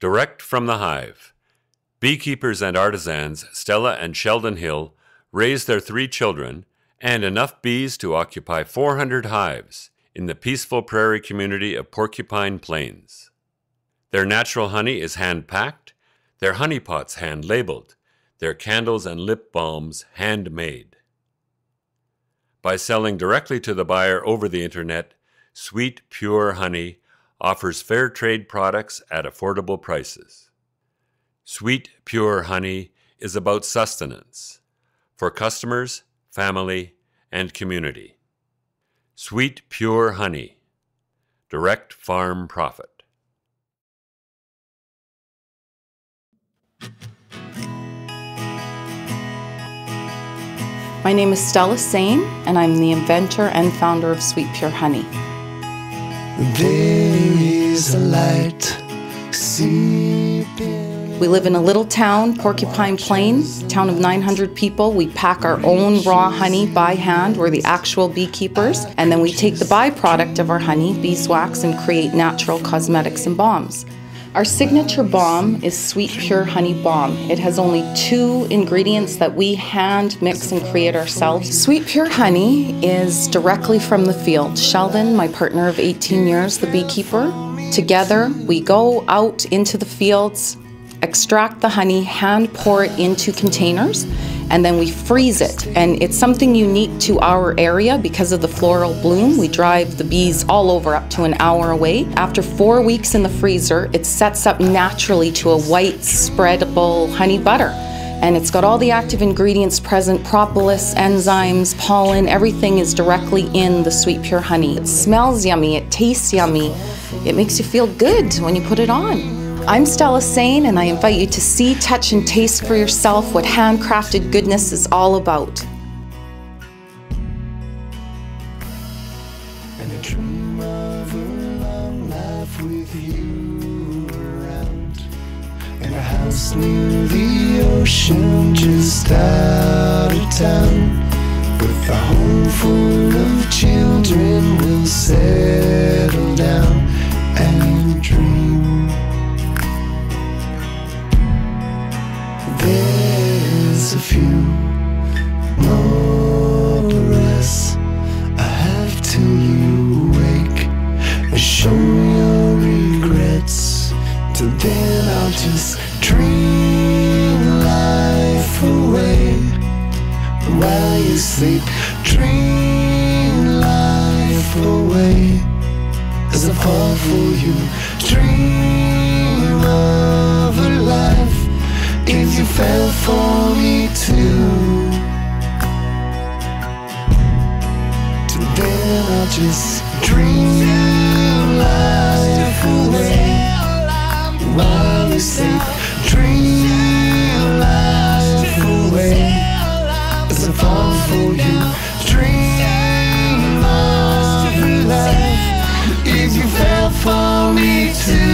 Direct from the hive. Beekeepers and artisans Stella and Sheldon Hill raised their three children and enough bees to occupy 400 hives in the peaceful prairie community of Porcupine Plains. Their natural honey is hand packed, their honey pots hand labeled, their candles and lip balms handmade. By selling directly to the buyer over the internet, Sweet Pure Honey offers fair trade products at affordable prices. Sweet Pure Honey is about sustenance for customers, family, and community. Sweet Pure Honey, direct farm profit. My name is Stella Sehn, and I'm the inventor and founder of Sweet Pure Honey. There is a light. We live in a little town, Porcupine Plains, town of 900 people. We pack our own raw honey by hand. We're the actual beekeepers. And then we take the byproduct of our honey, beeswax, and create natural cosmetics and balms. Our signature balm is Sweet Pure Honey Balm. It has only two ingredients that we hand mix and create ourselves. Sweet Pure Honey is directly from the field. Sheldon, my partner of 18 years, the beekeeper, together we go out into the fields, extract the honey, hand pour it into containers, and then we freeze it. And it's something unique to our area because of the floral bloom. We drive the bees all over up to an hour away. After four weeks in the freezer, it sets up naturally to a white, spreadable honey butter. And it's got all the active ingredients present propolis, enzymes, pollen, everything is directly in the sweet pure honey. It smells yummy, it tastes yummy, it makes you feel good when you put it on. I'm Stella Sehn, and I invite you to see, touch, and taste for yourself what handcrafted goodness is all about. House near the ocean, just out of town. With a home full of show your regrets. Till then, I'll just dream life away while you sleep. Dream life away as I fall for you. Dream feel Till then I'll just dream life away While you sleep Dream life away As I fall for you Dream of life If you fell for me too.